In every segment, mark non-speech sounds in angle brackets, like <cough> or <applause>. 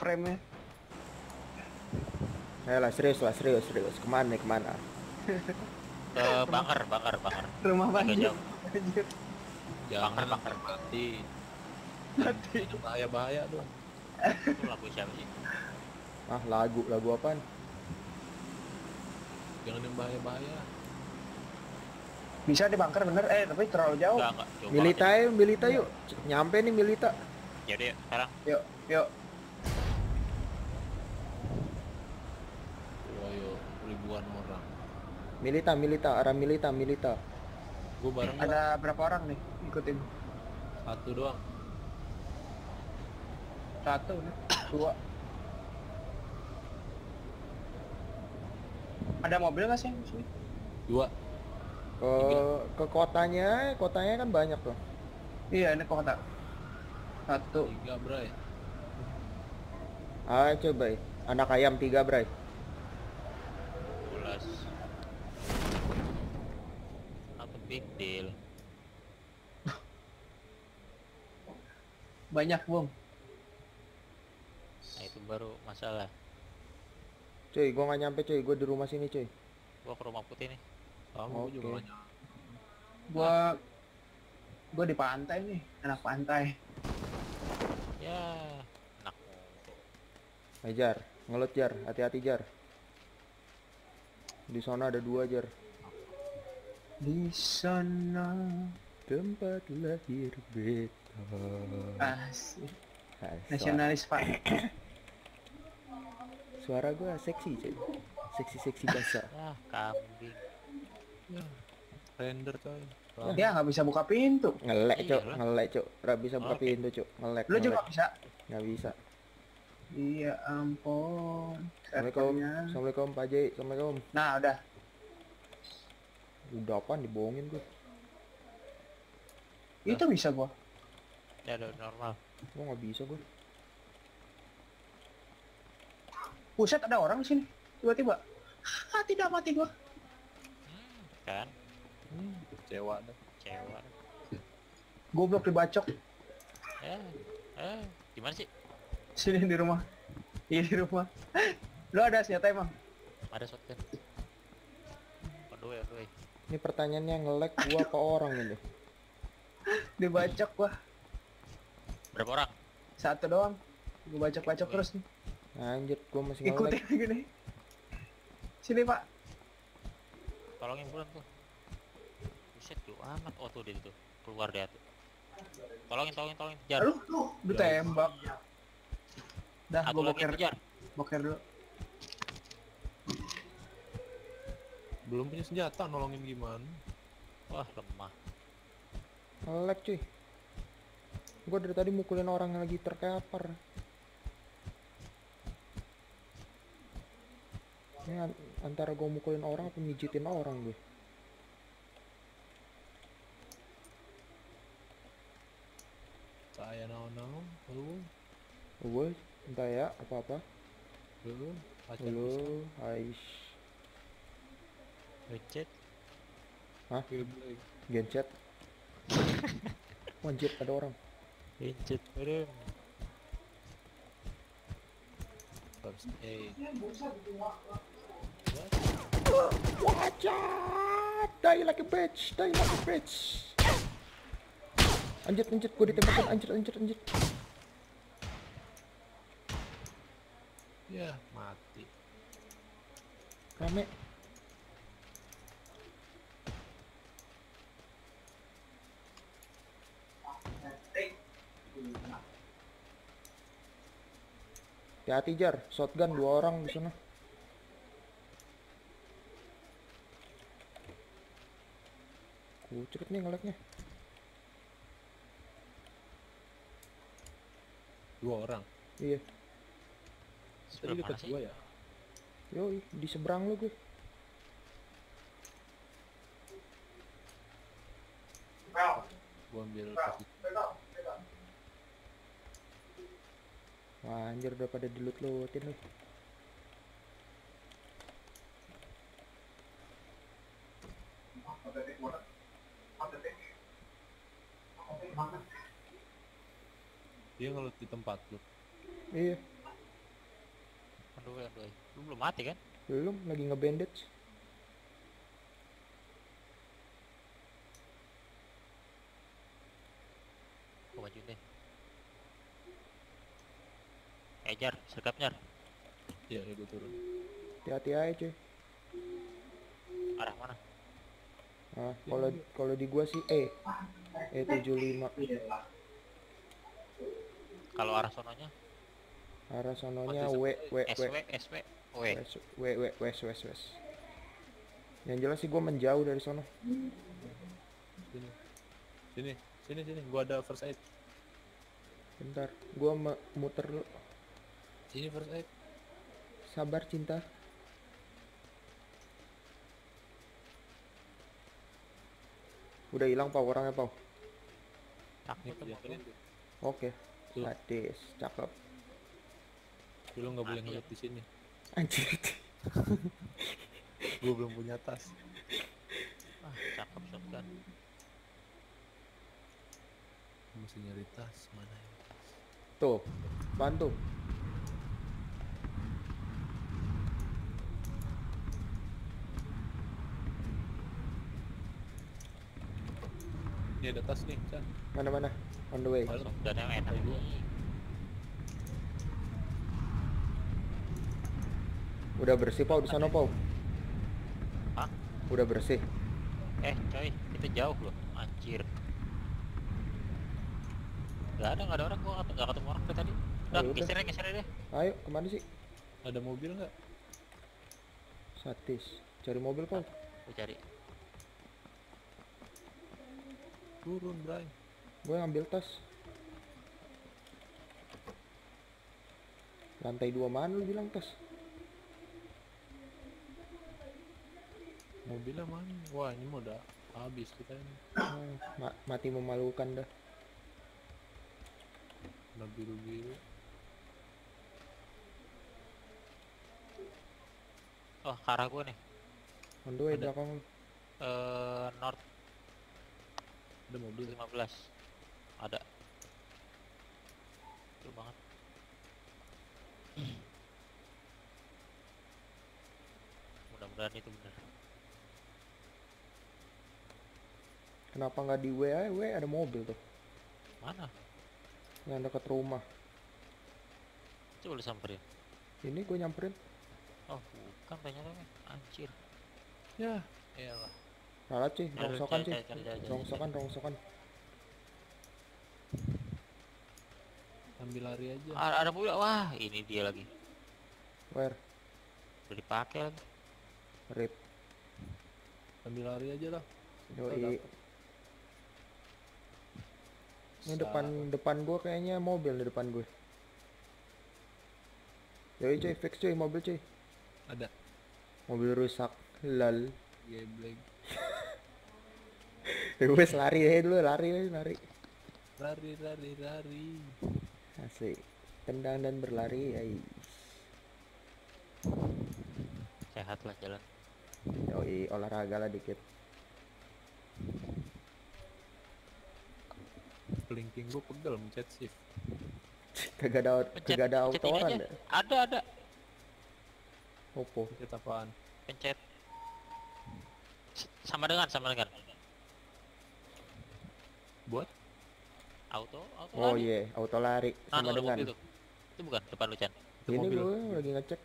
frame-nya. Ayolah serius lah serius serius ke mana nih ke mana? <laughs> Ke bunker, bunker, bunker. Rumah banjir. Banjir. Jangan Bakar, bakar. mati. Mati. Itu bahaya-bahaya dong. Itu lagu siapa sih? Ah lagu lagu apaan? Jangan yang bahaya-bahaya. Bisa di bunker bener, eh tapi terlalu jauh. Enggak, Milita banget ya Milita yuk. Nyampe nih Milita. yuk, sekarang. Yuk, yuk. Ayo, ribuan orang. Milita Milita arah Milita Milita. Gue bareng? Ada berapa orang nih ikutin? satu doang. Satu, nih. dua. Ada mobil nggak sih? di sini? Dua. Ke ke kotanya kotanya kan banyak tuh. Iya, ini kota. Satu. Tiga, bray. Ah coba. Anak ayam tiga bray. Banyak, Bung. Nah, itu baru masalah. Cuy, gua nggak nyampe cuy. Gua di rumah sini cuy. Gua ke rumah putih nih. Sama gua juga banyak. Gua gua di pantai nih, anak pantai. Ya, enak mulu. Ayo Jar, ngelut Jar, hati-hati Jar. Di sana ada dua Jar. Di sana Tempat lahir beta. Asik. Ah, Nasionalis Pak. <coughs> suara gua seksi cuy. Seksi-seksi basah. <coughs> Ah, kambing. Ya, render coy. Dia nggak bisa buka pintu. Ngelek cuk, Iyalah. ngelek cuk. Nggak bisa buka Oke. pintu cuk. Ngelek. Lu juga bisa. Nggak bisa. Iya ampun. Assalamualaikum. Assalamualaikum Pak Jai. Assalamualaikum. Nah udah. Udah apaan dibohongin gua. Itu bisa gua. Ya udah normal. Gua nggak bisa gua. Buset ada orang di sini. Tiba-tiba. Ah tidak mati gua. Hmm, kan? Hmm, kecewa dah. Cewek. Goblok dibacok. Eh, eh, gimana sih? Sini di rumah. Iya di rumah. Lu ada senjata emang? Ada shotgun. Aduh ya, aduh. Ini pertanyaannya ngelek gua apa orang ini? <laughs> Dibacok gua. Berapa orang? Satu doang. Gua bacok-bacok terus nih. Anjir, gua masih Ikutin ngelek. lagi nih. Sini pak. Tolongin bulan tuh. Buset, jauh amat. Oh tuh dia tuh. Keluar dia tuh. Tolongin, tolongin, tolongin. Jar. Aduh, lu tembak. Dah, gua boker, kejar. boker dulu. Belum punya senjata nolongin gimana? Wah, lemah. Ngelek cuy. Gua dari tadi mukulin orang yang lagi terkapar. Ini an- antara gua mukulin orang apa mijitin orang gue. Saya naon-naon. Lu, Gue, entah ya, apa-apa. lu, pacar Halo, Aish. Becet. Kill break. Gencet. <laughs> Anjir, ada orang. Aduh. First aid. Wajat! Die like a bitch, die like a bitch. Anjir, anjir, gue ditembakin, anjir, anjir, anjir. Ya, mati. Rame. Hati-hati jar, shotgun dua orang di sana. Kucrit nih ngeleknya. Dua orang. Iya, Tadi dekat gua ya. yoi di seberang lu gue. Gua ambil Wah, anjir udah pada dilut-lutin lu. Dia ngelut di tempat lu. Iya, the way. Lu belum mati kan? Belum, lagi nge-bandage. Gua majuin deh. Ejar, sergap nyar. Iya, ya gue turun. Hati-hati aja cuy. Arah mana? Nah, kalau kalau di gua sih E. E75. Kalau arah sononya Arah sononya W W W SW, W. W W Wes Wes Wes. Yang jelas sih gua menjauh dari sono. Sini. Sini, sini, sini. Gua ada first aid. Bentar, gua muter dulu. Sini first aid. Sabar cinta. Udah hilang pau orangnya pau. Takut Iya. Oke, Tuh. sadis, cakep. Lu nggak boleh ya. ngeliat di sini. Anjir. Gua belum punya tas. Ah, cakep shotgun. Mesti nyari tas mana ya? Tuh, bantu. Ini ada tas nih, Chan. Mana mana? On the way. Shotgun yang enak. Udah bersih pau di sana pau. Hah? Udah bersih. Eh, coy, kita jauh loh. Anjir. Gak ada, gak ada orang. Gua gak, gak ketemu orang dari tadi. Udah, Oh, udah. geser aja, geser aja deh. Ayo, ke mana sih? Ada mobil nggak? Satis. Cari mobil. Gua cari. Turun, Bray. Gue ngambil tas. Lantai dua mana lu bilang tas? Mobilnya mana? Wah, ini mau udah habis kita ini. Ah, ma- mati memalukan dah. Udah biru-biru. Oh, ke arah gua nih. On the way Ada. belakang lu. Eh, North Ada mobil. 15. Ada. Tuh banget. Mudah-mudahan itu benar. Kenapa nggak di W aja? W ada mobil tuh. Mana? Yang dekat rumah. Coba lu samperin. Ini gue nyamperin. Oh, bukan ternyata men. Anjir. Ya, Iyalah. Salah cuy, Cari, rongsokan cari. Rongsokan, rongsokan. ambil lari aja. Ada, ada pula. Wah, ini dia lagi. Where? Udah dipakai lagi. Rip. Ambil lari aja lah. Yoi. Ini depan depan gue kayaknya mobil di depan gue. Yoi cuy, fix cuy mobil cuy. Ada. Mobil rusak. Lal. Geblek. <laughs> Wes lari aja dulu, lari lari. Lari, lari, lari. Asik. Tendang dan berlari, ya. Sehat lah jalan. Yoi, olahraga lah dikit. Kelingking gua pegel mencet shift. <laughs> Kagak ada kagak ada autoran aja. ya? Ada, ada. Oppo. Pencet apaan? Pencet. S- Sama dengan, sama dengan. Buat? Auto, auto Oh iya, auto lari Ah, sama ada dengan. tuh. Itu bukan depan lu, Chan. Itu Ini mobil. gue lagi ngecek.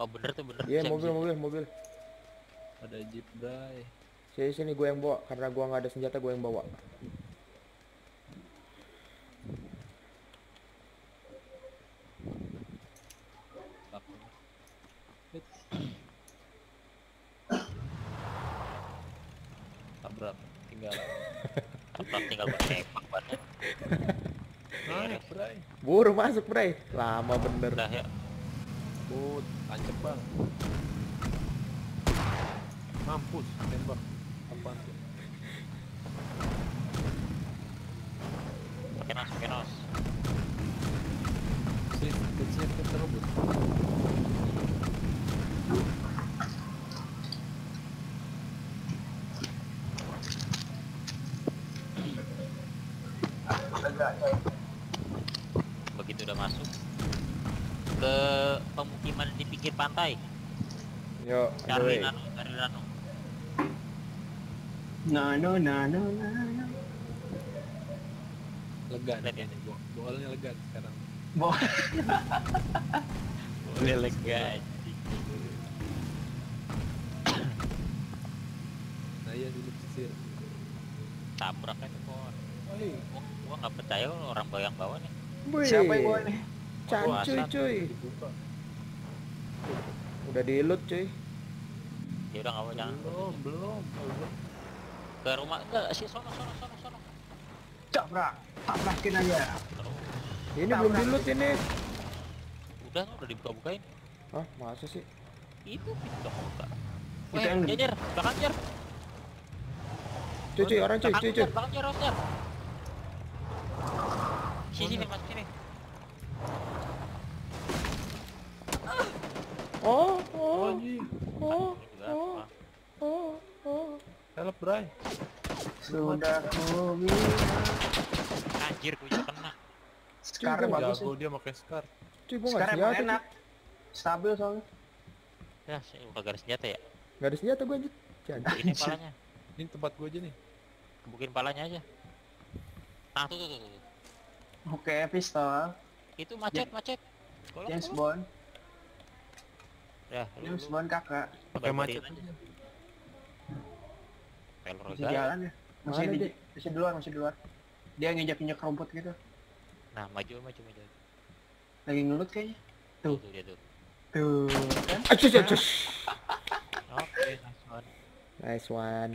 Oh, bener tuh, bener. Iya, Bisa, mobil, mobil, mobil. Ada jeep, Bray. Sini sini gue yang bawa karena gua nggak ada senjata gue yang bawa. Tabrak. Tinggal. <laughs> Tabrak tinggal gue tembak bannya. Naik, Bray. Buru masuk, Bray. Lama bener. Udah ya. Bud, tancap bang. Mampus, tembak. Apaan tuh? Pakai nos, pakai nos. Sip, sip, sip, kita rebut. Begitu udah masuk, ke pemukiman di pinggir pantai. Yo, Cari nano, cari nano. Nano nano nano. Lega nih ya. Bo- nih sekarang Bo <laughs> Boleh lega iya dulu pesisir Tabrak kan pohon. Gua, gua nggak percaya orang bayang bawah nih. Siapa yang bawa nih? Can cuy Udah di loot cuy. Ya udah nggak mau jangan. Belum, belum. Ke rumah enggak sih sono sono sono sono. Tabrak. Tabrakin aja. Ini belum di loot ini. udah udah dibuka-bukain. Hah, masa sih? Itu pintu buka. Itu Weh, yang- jajar, belakang jar. Cuy cuy, orang cuy, cuy cuy. belakang jar, orang jar. Sini sini mas sini. Oh, Oh oh, anjing oh, oh, apa? oh, oh. Help Bray Sudah ku bilang. Anjir, gue juga kena. Bagus Jago sih. dia pakai scar Cuy, Sekarang senjata. emang cuy. enak. Stabil soalnya. Ya, saya udah garis senjata ya. Ada senjata gua anjir. Jangan. Ini palanya. Ini tempat gua aja nih Kebukin palanya aja. Nah, tuh tuh tuh. tuh. Oke, pistol. Itu macet, macet. Tolong, James tolong. Bond. Ya, lu Bond kakak. Pakai macet Masih jalan ya. Masih Mana di, dia? masih di luar, masih di luar. Dia nginjak-injak rumput gitu. Nah, maju, maju, maju. Lagi ngelut kayaknya. Tuh, Tuh. tuh dia tuh. Tuh, kan? Acus acus. Oke, nice one. Nice one.